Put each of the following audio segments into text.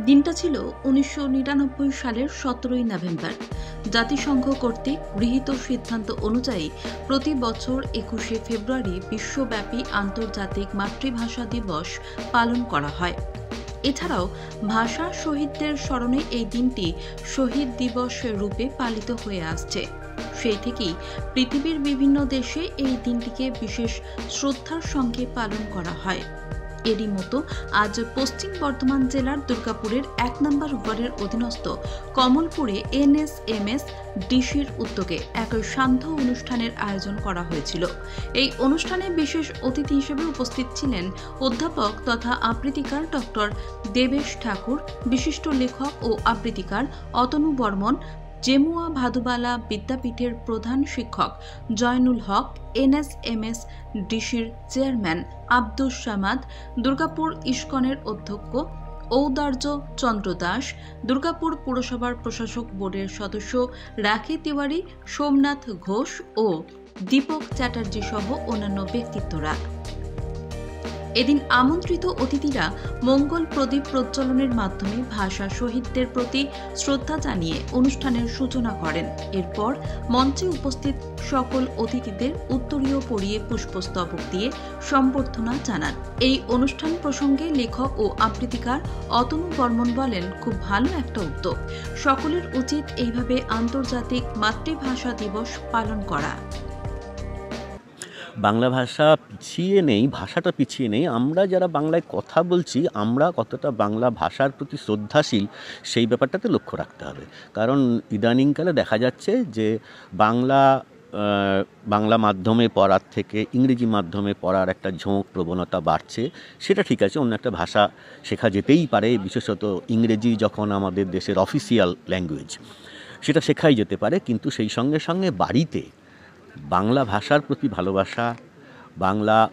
দিনটা ছিল উনিশশো নিরানব্বই সালের সতেরোই নভেম্বর। জাতিসংঘ কর্তৃক গৃহীত সিদ্ধান্ত অনুযায়ী প্রতি বছর একুশে ফেব্রুয়ারি বিশ্বব্যাপী আন্তর্জাতিক মাতৃভাষা দিবস পালন করা হয়। এছাড়াও ভাষা শহীদদের স্মরণে এই দিনটি শহীদ দিবস রূপে পালিত হয়ে আসছে। সেই থেকেই পৃথিবীর বিভিন্ন দেশে এই দিনটিকে বিশেষ শ্রদ্ধার সঙ্গে পালন করা হয়। এরই মতো আজ পশ্চিম বর্ধমান জেলার দুর্গাপুরের এক নম্বর ওয়ার্ডের অধীনস্থ কমলপুরে এনএসএমএস ডিসির উদ্যোগে এক সান্ধ্য অনুষ্ঠানের আয়োজন করা হয়েছিল। এই অনুষ্ঠানে বিশেষ অতিথি হিসেবে উপস্থিত ছিলেন অধ্যাপক তথা আবৃত্তিকার ডক্টর দেবেশ ঠাকুর, বিশিষ্ট লেখক ও আবৃত্তিকার অতনু বর্মন জেমুয়া ভাদুবালা বিদ্যাপীঠের প্রধান শিক্ষক জয়নুল হক, এনএসএমএস ডিসির চেয়ারম্যান আব্দুস সামাদ, দুর্গাপুর ইস্কনের অধ্যক্ষ ঔদার্য চন্দ্র দাস, দুর্গাপুর পুরসভার প্রশাসক বোর্ডের সদস্য রাখি তিওয়ারি, সোমনাথ ঘোষ ও দীপক চ্যাটার্জি সহ অন্যান্য ব্যক্তিত্বরা। এদিন আমন্ত্রিত অতিথিরা মঙ্গল প্রদীপ প্রজ্বলনের মাধ্যমে ভাষা শহীদদের প্রতি শ্রদ্ধা জানিয়ে অনুষ্ঠানের সূচনা করেন। এরপর মঞ্চে উপস্থিত সকল অতিথিদের উত্তরীয় পরিয়ে পুষ্পস্তবক দিয়ে সম্বর্ধনা জানান। এই অনুষ্ঠান প্রসঙ্গে লেখক ও আবৃত্তিকার অতনু বর্মন বলেন, খুব ভালো একটা উদ্যোগ। সকলের উচিত এইভাবে আন্তর্জাতিক মাতৃভাষা দিবস পালন করা। বাংলা ভাষা পিছিয়ে নেই, ভাষাটা পিছিয়ে নেই। আমরা যারা বাংলায় কথা বলছি, আমরা কতটা বাংলা ভাষার প্রতি শ্রদ্ধাশীল, সেই ব্যাপারটাতে লক্ষ্য রাখতে হবে। কারণ ইদানিংকালে দেখা যাচ্ছে যে বাংলা বাংলা মাধ্যমে পড়ার থেকে ইংরেজি মাধ্যমে পড়ার একটা ঝোঁক, প্রবণতা বাড়ছে। সেটা ঠিক আছে, অন্য একটা ভাষা শেখা যেতেই পারে, বিশেষত ইংরেজি যখন আমাদের দেশের অফিসিয়াল ল্যাঙ্গুয়েজ সেটা শেখাই যেতে পারে। কিন্তু সেই সঙ্গে সঙ্গে বাড়িতে বাংলা ভাষার প্রতি ভালোবাসা, বাংলা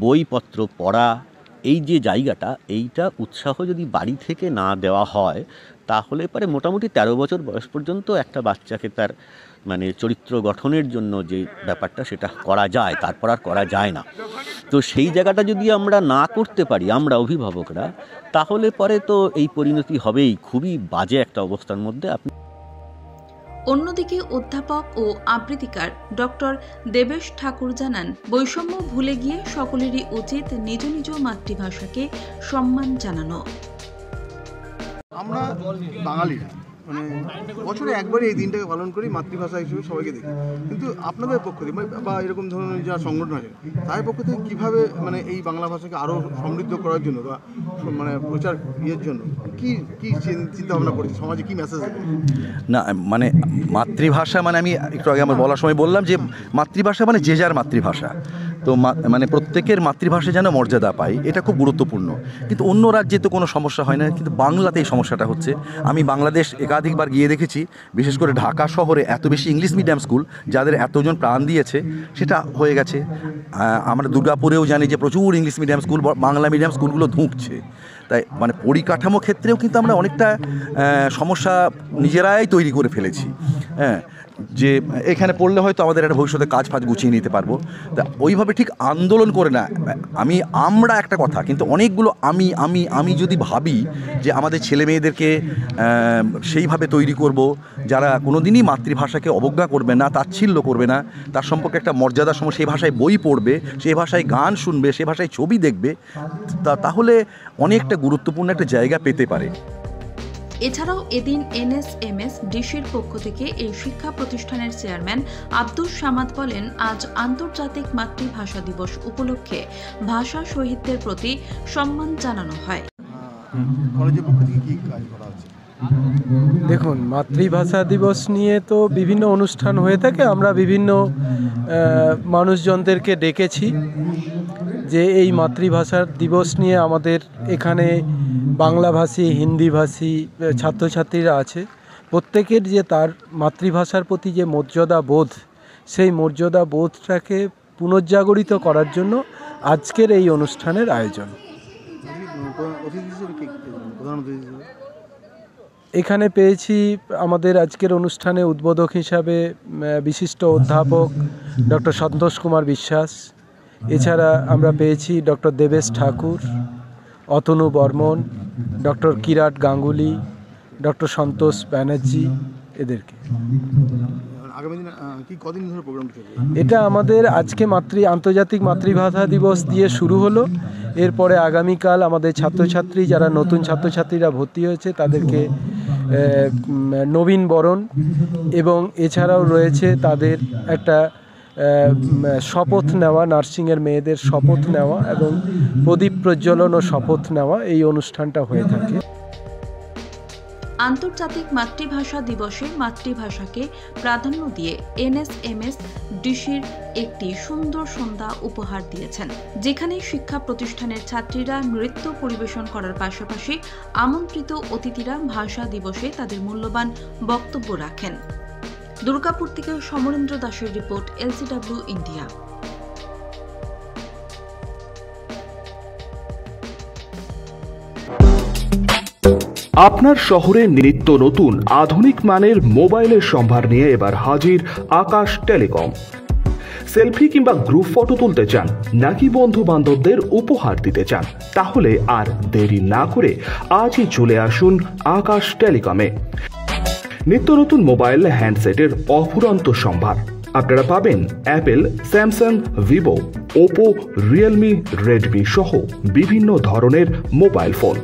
বইপত্র পড়া, এই যে জায়গাটা, এইটা উৎসাহ যদি বাড়ি থেকে না দেওয়া হয়, তাহলে পরে মোটামুটি তেরো বছর বয়স পর্যন্ত একটা বাচ্চাকে তার মানে চরিত্র গঠনের জন্য যে ব্যাপারটা সেটা করা যায়, তারপর আর করা যায় না। তো সেই জায়গাটা যদি আমরা না করতে পারি, আমরা অভিভাবকরা, তাহলে পরে তো এই পরিণতি হবেই। খুবই বাজে একটা অবস্থার মধ্যে আপনি অন্যদিকে অধ্যাপক ও আবৃত্তিকার ডক্টর দেবেশ ঠাকুর জানান, বৈষম্য ভুলে গিয়ে সকলেরই উচিত নিজ নিজ মাতৃভাষাকে সম্মান জানানো। আমরা মানে বছরে একবারই এই দিনটাকে পালন করি মাতৃভাষা হিসেবে সবাইকে দেখি। কিন্তু আপনাদের পক্ষ থেকে বা- বা এরকম ধরনের যারা সংগঠন আছে তাদের পক্ষ থেকে কীভাবে মানে এই বাংলা ভাষাকে আরও সমৃদ্ধ করার জন্য বা মানে প্রচার ইয়ের জন্য কি কি চিন্তা ভাবনা করছে সমাজে কি মেসেজ দেবে না মানে মাতৃভাষা মানে আমি একটু আগে আমার বলার সময় বললাম যে মাতৃভাষা মানে যে যার মাতৃভাষা। তো মানে প্রত্যেকের মাতৃভাষা যেন মর্যাদা পায় এটা খুব গুরুত্বপূর্ণ। কিন্তু অন্য রাজ্যে তো কোনো সমস্যা হয় না, কিন্তু বাংলাতে এই সমস্যাটা হচ্ছে। আমি বাংলাদেশ একাধিকবার গিয়ে দেখেছি, বিশেষ করে ঢাকা শহরে এত বেশি ইংলিশ মিডিয়াম স্কুল, যাদের এতজন প্রাণ দিয়েছে, সেটা হয়ে গেছে। আমরা দুর্গাপুরেও জানি যে প্রচুর English medium school Bangla medium স্কুলগুলো ধুঁকছে। তাই মানে পরিকাঠামো ক্ষেত্রেও কিন্তু আমরা অনেকটা সমস্যা নিজেরাই তৈরি করে ফেলেছি। হ্যাঁ যে এখানে পড়লে হয়তো আমাদের একটা ভবিষ্যতে কাজ ফাজ গুছিয়ে নিতে পারব। তা ওইভাবে ঠিক আন্দোলন করে না। আমি, আমরা একটা কথা, কিন্তু অনেকগুলো আমি আমি আমি যদি ভাবি যে আমাদের ছেলে মেয়েদেরকে সেইভাবে তৈরি করব, যারা কোনোদিনই মাতৃভাষাকে অবজ্ঞা করবে না, তাচ্ছিল্য করবে না, তার সম্পর্কে একটা মর্যাদার সময় সেই ভাষায় বই পড়বে সেই ভাষায় গান শুনবে, সে ভাষায় ছবি দেখবে, তা, তাহলে অনেকটা গুরুত্বপূর্ণ একটা জায়গা পেতে পারে। এছাড়াও এদিন এনএসএমএস, ডিসির পক্ষ থেকে এই শিক্ষা প্রতিষ্ঠানের চেয়ারম্যান আব্দুস সামাদ বলেন, আজ আন্তর্জাতিক মাতৃভাষা দিবস উপলক্ষে ভাষা শহীদদের প্রতি সম্মান জানানো হয়। কলেজের পক্ষ থেকে কি কাজ করা হচ্ছে? দেখুন, মাতৃভাষা দিবস নিয়ে তো বিভিন্ন অনুষ্ঠান হয়ে থাকে। আমরা বিভিন্ন মানুষজনদেরকে ডেকেছি যে এই মাতৃভাষার দিবস নিয়ে আমাদের এখানে বাংলাভাষী, হিন্দিভাষী ছাত্রছাত্রীরা আছে। প্রত্যেকের যে তার মাতৃভাষার প্রতি যে মর্যাদা বোধ, সেই মর্যাদা বোধটাকে পুনর্জাগরিত করার জন্য আজকের এই অনুষ্ঠানের আয়োজন। এখানে পেয়েছি আমাদের আজকের অনুষ্ঠানে উদ্বোধক হিসাবে বিশিষ্ট অধ্যাপক ডক্টর সন্তোষ কুমার বিশ্বাস। এছাড়া আমরা পেয়েছি doctor Debesh Thakur Atanu Barman doctor Kirat Ganguly doctor Santosh Banerjee এদেরকে। এটা আমাদের আজকে মাতৃ আন্তর্জাতিক মাতৃভাষা দিবস দিয়ে শুরু হলো। এরপরে আগামীকাল আমাদের ছাত্রছাত্রী যারা নতুন ছাত্রছাত্রীরা ভর্তি হয়েছে তাদেরকে নবীন বরণ এবং এছাড়াও রয়েছে তাদের একটা শপথ নেওয়া, নার্সিংয়ের মেয়েদের শপথ নেওয়া এবং প্রদীপ প্রজ্বলন ও শপথ নেওয়া, এই অনুষ্ঠানটা হয়ে থাকে। আন্তর্জাতিক মাতৃভাষা দিবসে মাতৃভাষাকে প্রাধান্য দিয়ে এনএসএমএস ডিসির একটি সুন্দর সন্ধ্যা উপহার দিয়েছেন। যেখানে শিক্ষা প্রতিষ্ঠানের ছাত্রীরা নৃত্য পরিবেশন করার পাশাপাশি আমন্ত্রিত অতিথিরা ভাষা দিবসে তাদের মূল্যবান বক্তব্য রাখেন। দুর্গাপুর থেকে সমরেন্দ্র দাসের রিপোর্ট, এলসিডাব্লিউ, ইন্ডিয়া। আপনার শহরে নিত্য নতুন আধুনিক মানের মোবাইলের সম্ভার নিয়ে এবার হাজির আকাশ টেলিকম। সেলফি কিংবা গ্রুপ ফটো তুলতে চান, নাকি বন্ধু বান্ধবদের উপহার দিতে চান, তাহলে আর দেরি না করে আজই চলে আসুন আকাশ টেলিকমে। নিত্য নতুন মোবাইল হ্যান্ডসেটের অফুরন্ত সম্ভার। আপনারা পাবেন Apple, Samsung, Vivo, Oppo, Realme, Redmi সহ বিভিন্ন ধরনের মোবাইল ফোন।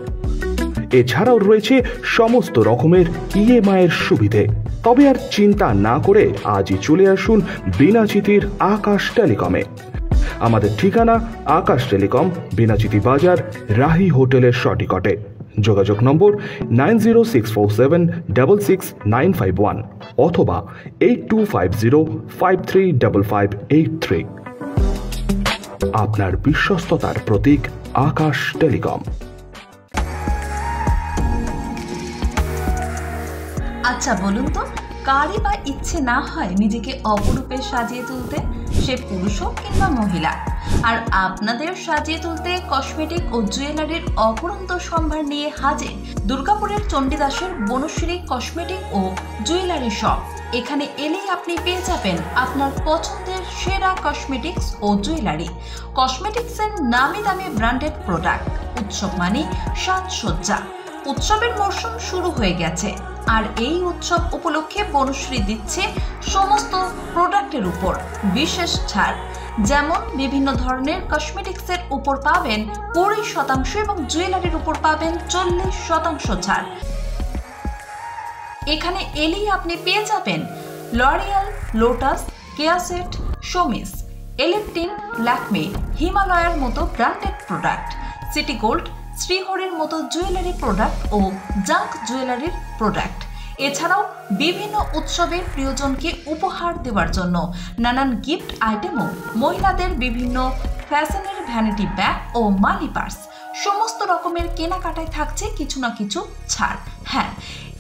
এছাড়াও রয়েছে সমস্ত রকমের ইএমআই এর সুবিধে। তবে আর চিন্তা না করে আজই চলে আসুন বিনাচিতির আকাশ টেলিকমে আমাদের ঠিকানা আকাশ টেলিকম, বিনাচিতি বাজার, রাহি হোটেলের সটিকটে। যোগাযোগ নম্বর nine zero six four seven double six nine five one অথবা eight two five zero five three double five eight three. আপনার বিশ্বস্ততার প্রতীক আকাশ টেলিকম। আচ্ছা বলুন তো, কারই বা ইচ্ছে না হয় নিজেকে অপরূপে সাজিয়ে তুলতে? সে পুরুষ হোক কিংবা মহিলা। আর আপনাদের সাজিয়ে তুলতে কসমেটিক ও জুয়েলারির অপরন্ত সম্ভার নিয়ে হাজির দুর্গাপুরের চণ্ডীদাসের বনশ্রী কসমেটিক ও জুয়েলারি শপ। এখানে এলেই আপনি পেয়ে যাবেন আপনার পছন্দের সেরা কসমেটিক্স ও জুয়েলারি। কসমেটিক্সের নামি দামি ব্র্যান্ডেড প্রোডাক্ট। উৎসব মানে সাজসজ্জা। উৎসবের মরশুম শুরু হয়ে গেছে। আর এই উৎসব উপলক্ষে বনশ্রী দিচ্ছে সমস্ত প্রোডাক্টের উপর বিশেষ ছাড়। যেমন বিভিন্ন ধরনের কসমেটিক্সের উপর পাবেন কুড়ি শতাংশ এবং জুয়েলারির উপর পাবেন চল্লিশ শতাংশ ছাড়। এখানে এলেই আপনি পেয়ে যাবেন লরিয়াল, লোটাস কেয়াসেট শোমিস এলেপটিন ল্যাকমে, হিমালয়ার মতো ব্র্যান্ডেড প্রোডাক্ট। সিটি গোল্ড শ্রীহরির মতো জুয়েলারি প্রোডাক্ট ও জাঙ্ক জুয়েলারির প্রোডাক্ট এছাড়াও বিভিন্ন উৎসবের প্রিয়জনকে উপহার দেওয়ার জন্য নানান গিফট আইটেমও মহিলাদের বিভিন্ন ফ্যাশনের ভ্যানিটি ব্যাগ ও মানি পার্স সমস্ত রকমের কেনাকাটায় থাকছে কিছু না কিছু ছাড়। হ্যাঁ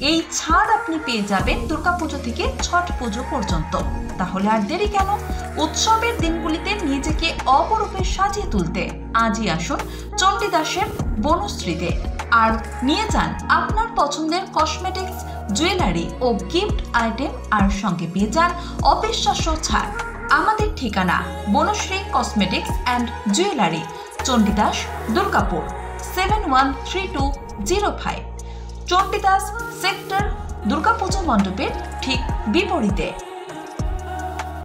এই ছাড় আপনি পেয়ে যাবেন দুর্গাপুজো থেকে ছট পুজো পর্যন্ত। তাহলে আর দেরি কেন? উৎসবের দিনগুলিতে নিজেকে অপরূপে সাজিয়ে তুলতে। আজই আসুন চণ্ডীদাসের বনশ্রীতে। আর নিয়ে যান আপনার পছন্দের কসমেটিক্স জুয়েলারি ও গিফট আইটেম আর সঙ্গে পেয়ে যান অবিশ্বাস্য ছাড়। আমাদের ঠিকানা Banashree cosmetics and jewellery Chandidas Durgapur seven one three two zero five Chandidas sector Durga Puja মণ্ডপের ঠিক বিপরীতে।